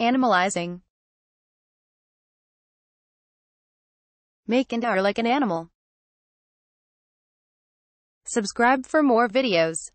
Animalizing. Make and are like an animal. Subscribe for more videos.